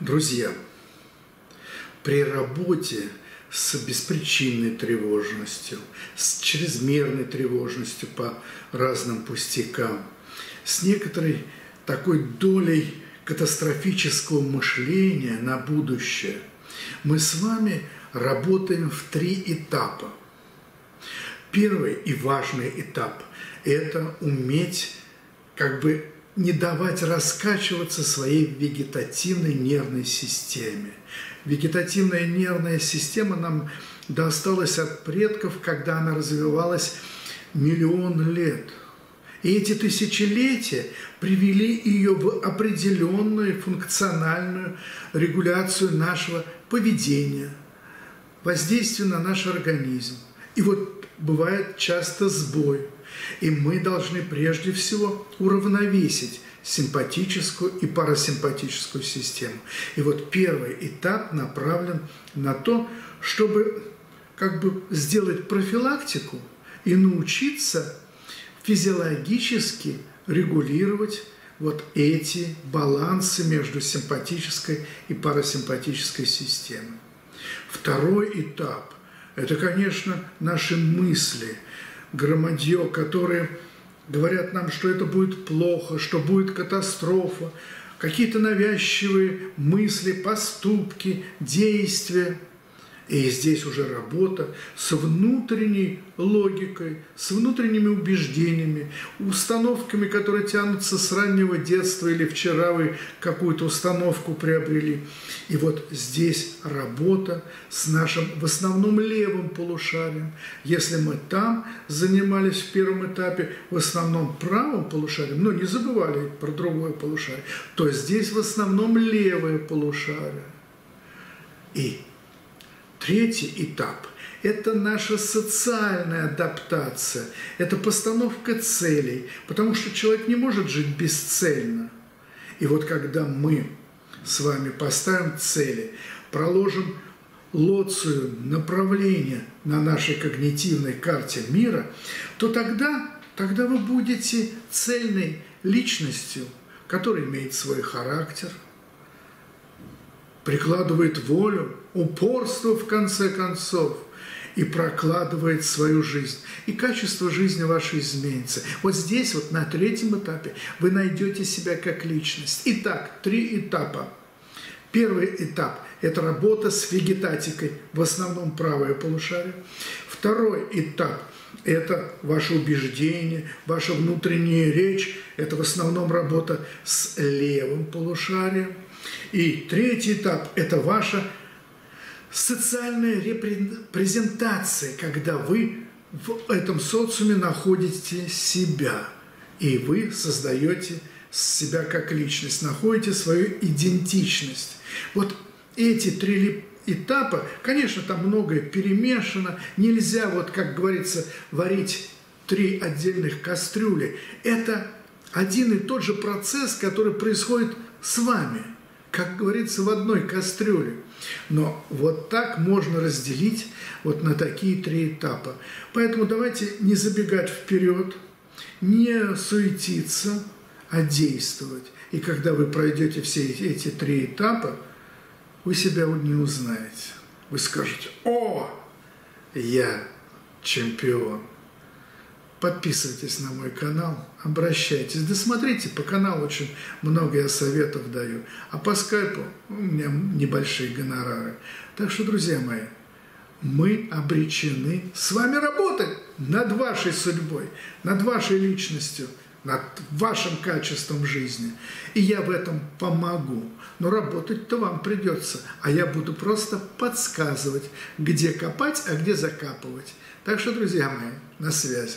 Друзья, при работе с беспричинной тревожностью, с чрезмерной тревожностью по разным пустякам, с некоторой такой долей катастрофического мышления на будущее, мы с вами работаем в три этапа. Первый и важный этап – это уметь как бы не давать раскачиваться своей вегетативной нервной системе. Вегетативная нервная система нам досталась от предков, когда она развивалась миллион лет. И эти тысячелетия привели ее в определенную функциональную регуляцию нашего поведения, воздействия на наш организм. И вот бывает часто сбой – и мы должны прежде всего уравновесить симпатическую и парасимпатическую систему. И вот первый этап направлен на то, чтобы как бы сделать профилактику и научиться физиологически регулировать вот эти балансы между симпатической и парасимпатической системой. Второй этап – это, конечно, наши мысли – громадье, которые говорят нам, что это будет плохо, что будет катастрофа, какие-то навязчивые мысли, поступки, действия – и здесь уже работа с внутренней логикой, с внутренними убеждениями, установками, которые тянутся с раннего детства или вчера вы какую-то установку приобрели. И вот здесь работа с нашим в основном левым полушарием. Если мы там занимались в первом этапе в основном правым полушарием, но не забывали про другое полушарие, то здесь в основном левое полушарие. И Третий этап – это наша социальная адаптация, это постановка целей, потому что человек не может жить бесцельно. И вот когда мы с вами поставим цели, проложим лоцию направления на нашей когнитивной карте мира, то тогда, тогда вы будете цельной личностью, которая имеет свой характер – прикладывает волю, упорство в конце концов и прокладывает свою жизнь. И качество жизни вашей изменится. Вот здесь, вот на третьем этапе, вы найдете себя как личность. Итак, три этапа. Первый этап – это работа с вегетатикой, в основном правое полушарие. Второй этап – это ваше убеждение, ваша внутренняя речь, это в основном работа с левым полушарием – и третий этап – это ваша социальная репрезентация, когда вы в этом социуме находите себя, и вы создаете себя как личность, находите свою идентичность. Вот эти три этапа, конечно, там многое перемешано, нельзя, вот как говорится, варить три отдельных кастрюли. Это один и тот же процесс, который происходит с вами – как говорится, в одной кастрюле. Но вот так можно разделить вот на такие три этапа. Поэтому давайте не забегать вперед, не суетиться, а действовать. И когда вы пройдете все эти три этапа, вы себя не узнаете. Вы скажете, о, я чемпион. Подписывайтесь на мой канал, обращайтесь. Досмотрите, по каналу очень много я советов даю. А по скайпу у меня небольшие гонорары. Так что, друзья мои, мы обречены с вами работать над вашей судьбой, над вашей личностью, над вашим качеством жизни. И я в этом помогу. Но работать-то вам придется, а я буду просто подсказывать, где копать, а где закапывать. Так что, друзья мои, на связи.